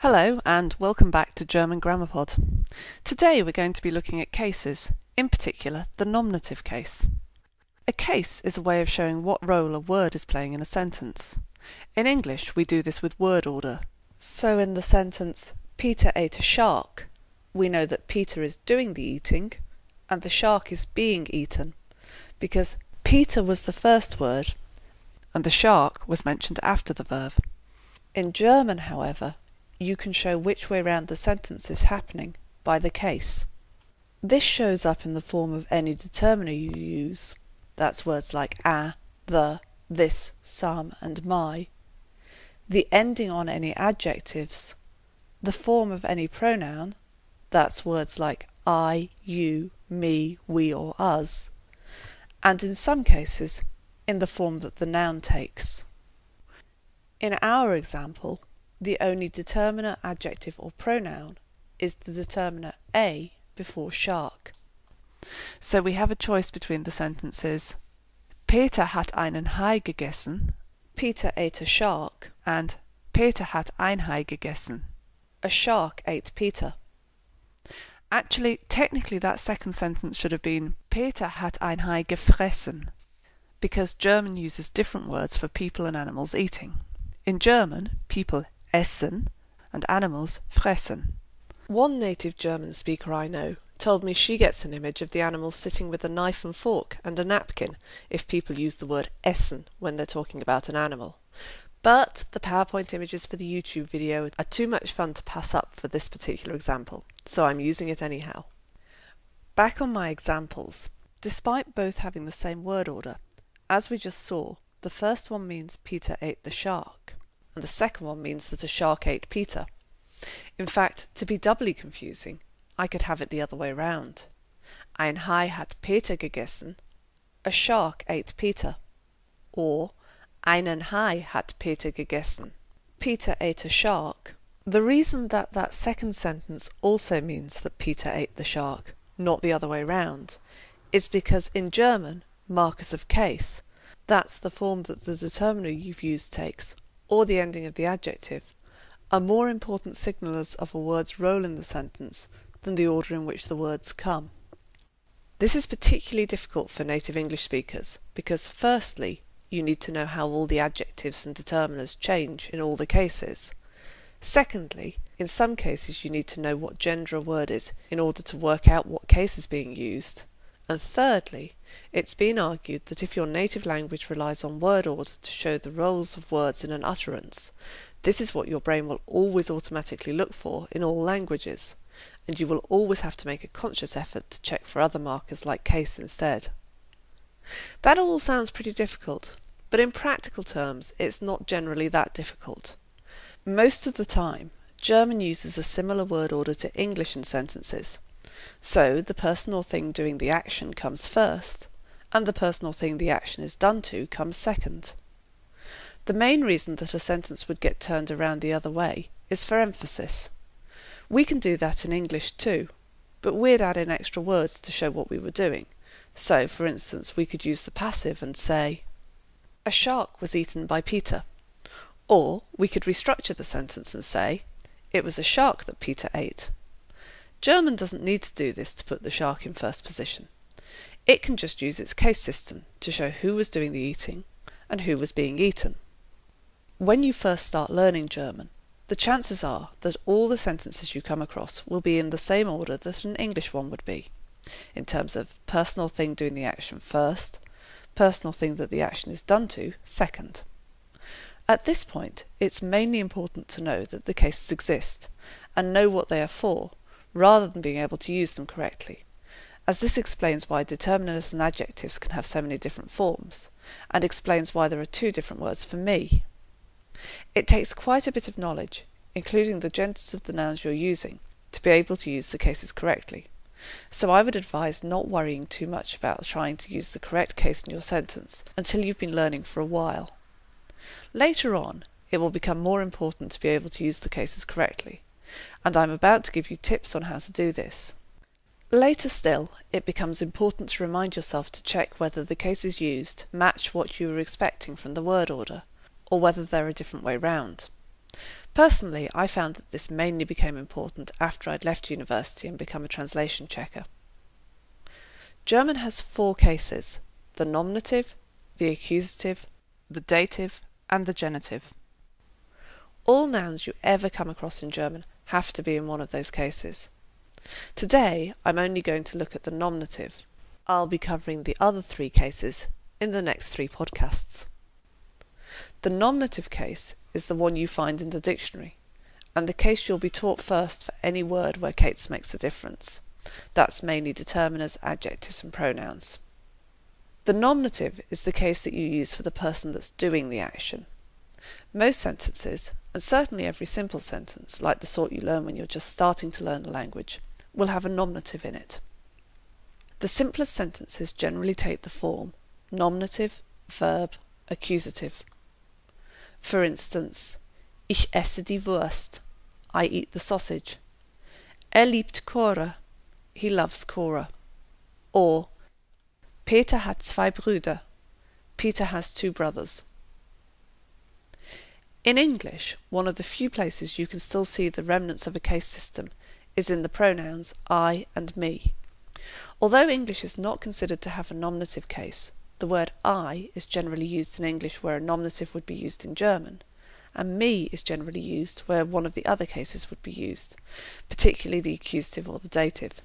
Hello and welcome back to German Grammar Pod. Today we're going to be looking at cases, in particular the nominative case. A case is a way of showing what role a word is playing in a sentence. In English we do this with word order. So in the sentence Peter ate a shark, we know that Peter is doing the eating and the shark is being eaten because Peter was the first word and the shark was mentioned after the verb. In German, however, you can show which way round the sentence is happening by the case. This shows up in the form of any determiner you use. That's words like a, the, this, some, and my. The ending on any adjectives. The form of any pronoun. That's words like I, you, me, we, or us. And in some cases, in the form that the noun takes. In our example, the only determiner, adjective, or pronoun is the determiner a before shark. So we have a choice between the sentences Peter hat einen Hai gegessen, Peter ate a shark, and Peter hat ein Hai gegessen. A shark ate Peter. Actually, technically that second sentence should have been Peter hat ein Hai gefressen, because German uses different words for people and animals eating. In German, people essen and animals fressen. One native German speaker I know told me she gets an image of the animals sitting with a knife and fork and a napkin if people use the word essen when they're talking about an animal. But the PowerPoint images for the YouTube video are too much fun to pass up for this particular example, so I'm using it anyhow. Back on my examples, despite both having the same word order, as we just saw, the first one means Peter ate the shark and the second one means that a shark ate Peter. In fact, to be doubly confusing, I could have it the other way round. Ein Hai hat Peter gegessen, a shark ate Peter. Or, einen Hai hat Peter gegessen, Peter ate a shark. The reason that that second sentence also means that Peter ate the shark, not the other way round, is because in German, markers of case, that's the form that the determiner you've used takes, or the ending of the adjective, are more important signallers of a word's role in the sentence than the order in which the words come. This is particularly difficult for native English speakers because, firstly, you need to know how all the adjectives and determiners change in all the cases. Secondly, in some cases you need to know what gender a word is in order to work out what case is being used. And thirdly, it's been argued that if your native language relies on word order to show the roles of words in an utterance, this is what your brain will always automatically look for in all languages, and you will always have to make a conscious effort to check for other markers like case instead. That all sounds pretty difficult, but in practical terms it's not generally that difficult. Most of the time, German uses a similar word order to English in sentences, so the person or thing doing the action comes first, and the person or thing the action is done to comes second. The main reason that a sentence would get turned around the other way is for emphasis. We can do that in English too, but we'd add in extra words to show what we were doing. So, for instance, we could use the passive and say, A shark was eaten by Peter. Or we could restructure the sentence and say, It was a shark that Peter ate. German doesn't need to do this to put the shark in first position. It can just use its case system to show who was doing the eating and who was being eaten. When you first start learning German, the chances are that all the sentences you come across will be in the same order that an English one would be, in terms of personal thing doing the action first, personal thing that the action is done to second. At this point, it's mainly important to know that the cases exist and know what they are for rather than being able to use them correctly, as this explains why determiners and adjectives can have so many different forms, and explains why there are two different words for me. It takes quite a bit of knowledge, including the genders of the nouns you're using, to be able to use the cases correctly. So I would advise not worrying too much about trying to use the correct case in your sentence until you've been learning for a while. Later on, it will become more important to be able to use the cases correctly, and I'm about to give you tips on how to do this. Later still, it becomes important to remind yourself to check whether the cases used match what you were expecting from the word order, or whether they're a different way round. Personally, I found that this mainly became important after I'd left university and become a translation checker. German has four cases the nominative, the accusative, the dative, and the genitive. All nouns you ever come across in German have to be in one of those cases. Today, I'm only going to look at the nominative. I'll be covering the other three cases in the next three podcasts. The nominative case is the one you find in the dictionary, and the case you'll be taught first for any word where case makes a difference. That's mainly determiners, adjectives, and pronouns. The nominative is the case that you use for the person that's doing the action. Most sentences, and certainly every simple sentence, like the sort you learn when you're just starting to learn a language, will have a nominative in it. The simplest sentences generally take the form nominative, verb, accusative. For instance, Ich esse die Wurst. I eat the sausage. Er liebt Cora. He loves Cora. Or Peter hat zwei Brüder. Peter has two brothers. In English, one of the few places you can still see the remnants of a case system is in the pronouns I and me. Although English is not considered to have a nominative case, the word I is generally used in English where a nominative would be used in German, and me is generally used where one of the other cases would be used, particularly the accusative or the dative.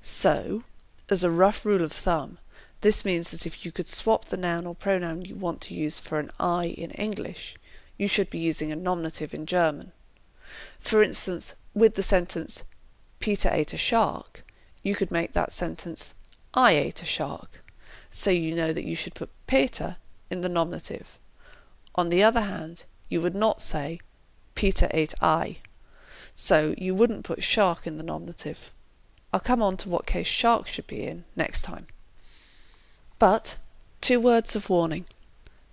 So, as a rough rule of thumb, this means that if you could swap the noun or pronoun you want to use for an I in English, you should be using a nominative in German. For instance, with the sentence, Peter ate a shark, you could make that sentence, I ate a shark, so you know that you should put Peter in the nominative. On the other hand, you would not say, Peter ate I, so you wouldn't put shark in the nominative. I'll come on to what case shark should be in next time. But, two words of warning.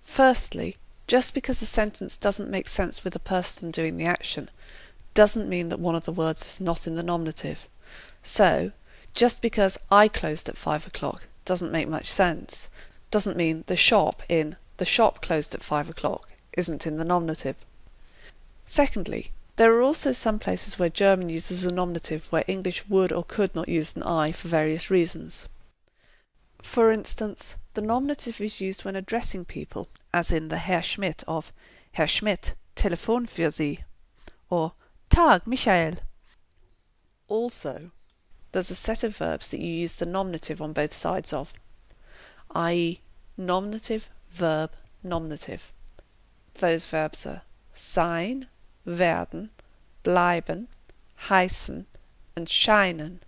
Firstly, just because a sentence doesn't make sense with the person doing the action doesn't mean that one of the words is not in the nominative. So, just because I closed at five o'clock doesn't make much sense, doesn't mean the shop in the shop closed at five o'clock isn't in the nominative. Secondly, there are also some places where German uses a nominative where English would or could not use an I for various reasons. For instance, the nominative is used when addressing people, as in the Herr Schmidt of Herr Schmidt, Telefon für Sie, or Tag, Michael. Also, there's a set of verbs that you use the nominative on both sides of, i.e., nominative, verb, nominative. Those verbs are sein, werden, bleiben, heißen, and scheinen.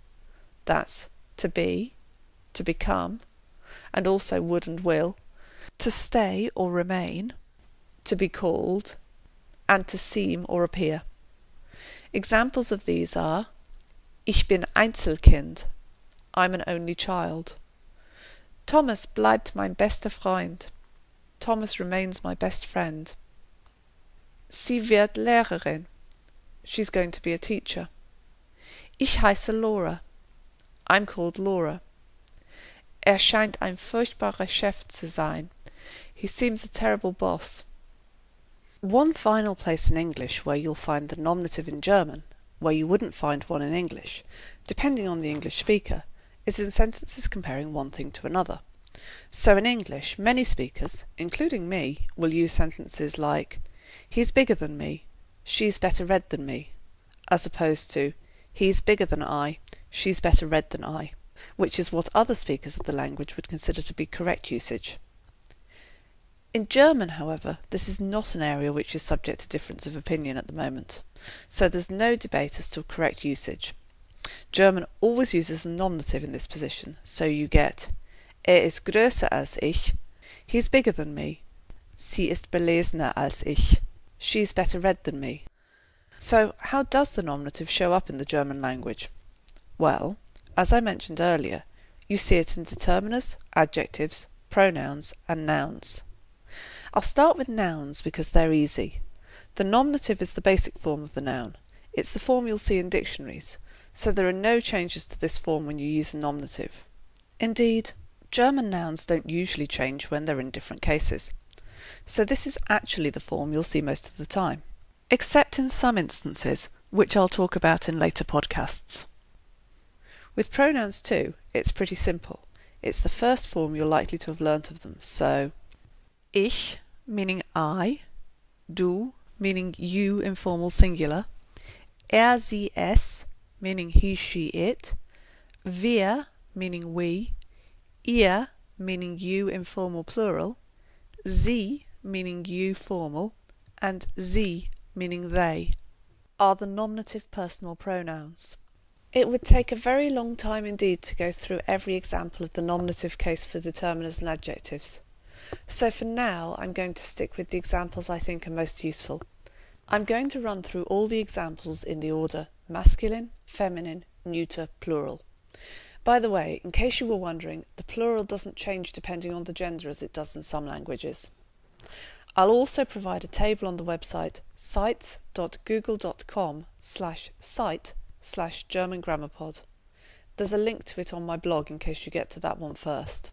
That's to be, to become, and also would and will, to stay or remain, to be called, and to seem or appear. Examples of these are Ich bin Einzelkind. I'm an only child. Thomas bleibt mein bester Freund. Thomas remains my best friend. Sie wird Lehrerin. She's going to be a teacher. Ich heiße Laura. I'm called Laura. Er scheint ein furchtbarer Chef zu sein. He seems a terrible boss. One final place in English where you'll find the nominative in German, where you wouldn't find one in English, depending on the English speaker, is in sentences comparing one thing to another. So in English, many speakers, including me, will use sentences like, He's bigger than me, she's better read than me, as opposed to, He's bigger than I, she's better read than I, which is what other speakers of the language would consider to be correct usage. In German, however, this is not an area which is subject to difference of opinion at the moment, so there's no debate as to correct usage. German always uses a nominative in this position, so you get Er ist größer als ich, he's bigger than me, sie ist belesener als ich, she's better read than me. So, how does the nominative show up in the German language? Well, as I mentioned earlier, you see it in determiners, adjectives, pronouns, and nouns. I'll start with nouns because they're easy. The nominative is the basic form of the noun. It's the form you'll see in dictionaries, so there are no changes to this form when you use a nominative. Indeed, German nouns don't usually change when they're in different cases. So this is actually the form you'll see most of the time. except in some instances, which I'll talk about in later podcasts. With pronouns too, it's pretty simple. It's the first form you're likely to have learnt of them, so ich meaning I, du meaning you informal singular, er sie es meaning he she it, wir meaning we, ihr meaning you informal plural, sie meaning you formal, and sie meaning they are the nominative personal pronouns. It would take a very long time indeed to go through every example of the nominative case for determiners and adjectives. So for now, I'm going to stick with the examples I think are most useful. I'm going to run through all the examples in the order masculine, feminine, neuter, plural. By the way, in case you were wondering, the plural doesn't change depending on the gender as it does in some languages. I'll also provide a table on the website sites.google.com slash site slash German Grammar. There's a link to it on my blog in case you get to that one first.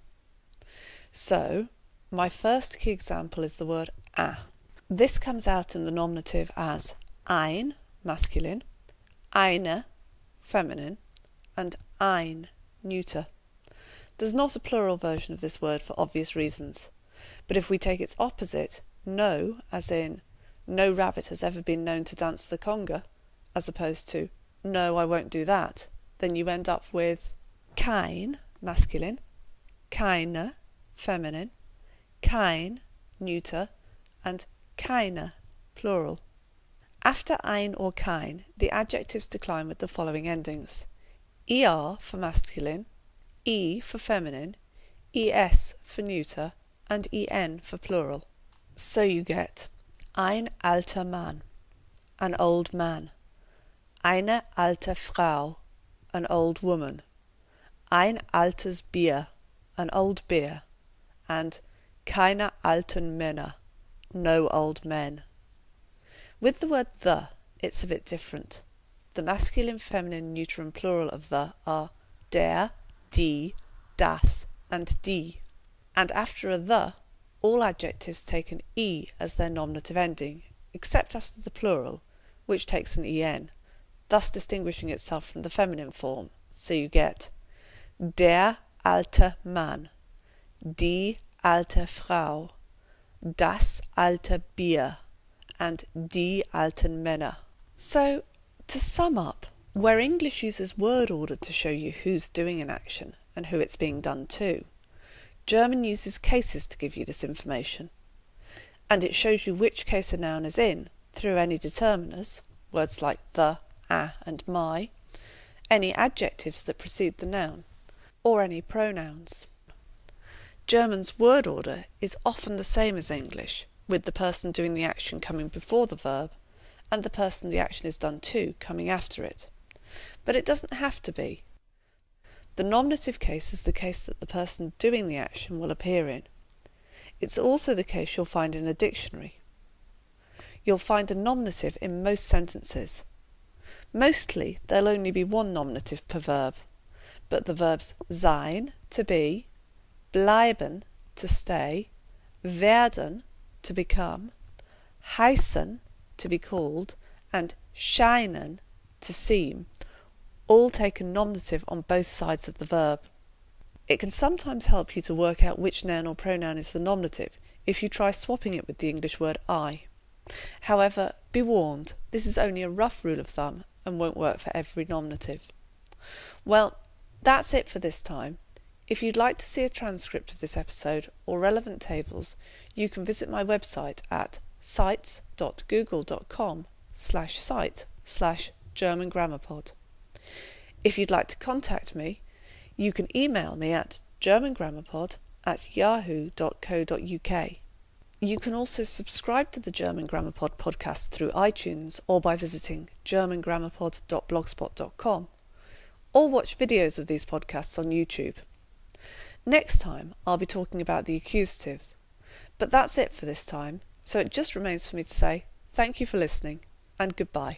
So, my first key example is the word a. This comes out in the nominative as ein, masculine, eine, feminine, and ein, neuter. There's not a plural version of this word for obvious reasons, but if we take its opposite, no, as in no rabbit has ever been known to dance the conga, as opposed to no, I won't do that, then you end up with kein, masculine, keine, feminine, kein, neuter, and keine, plural. After ein or kein, the adjectives decline with the following endings. er for masculine, e for feminine, es for neuter, and en for plural. So you get ein alter Mann, an old man eine alte Frau, an old woman, ein altes Bier, an old beer, and keine alten Männer, no old men. With the word the, it's a bit different. The masculine, feminine, neuter, and plural of the are der, die, das, and die. And after a the, all adjectives take an e as their nominative ending, except after the plural, which takes an en thus distinguishing itself from the feminine form. So you get der alte Mann, die alte Frau, das alte Bier, and die alten Männer. So, to sum up, where English uses word order to show you who's doing an action and who it's being done to, German uses cases to give you this information. And it shows you which case a noun is in through any determiners, words like the, a and my, any adjectives that precede the noun, or any pronouns. German's word order is often the same as English, with the person doing the action coming before the verb and the person the action is done to coming after it. But it doesn't have to be. The nominative case is the case that the person doing the action will appear in. It's also the case you'll find in a dictionary. You'll find a nominative in most sentences, Mostly there'll only be one nominative per verb, but the verbs sein, to be, bleiben, to stay, werden, to become, heißen, to be called, and scheinen, to seem, all take a nominative on both sides of the verb. It can sometimes help you to work out which noun or pronoun is the nominative if you try swapping it with the English word I. However, be warned, this is only a rough rule of thumb and won't work for every nominative. Well, that's it for this time. If you'd like to see a transcript of this episode or relevant tables, you can visit my website at sites.google.com slash site slash German Grammar Pod. If you'd like to contact me, you can email me at germangrammarpod at yahoo.co.uk. You can also subscribe to the German Grammar Pod podcast through iTunes or by visiting germangrammarpod.blogspot.com or watch videos of these podcasts on YouTube. Next time, I'll be talking about the accusative. But that's it for this time, so it just remains for me to say thank you for listening and goodbye.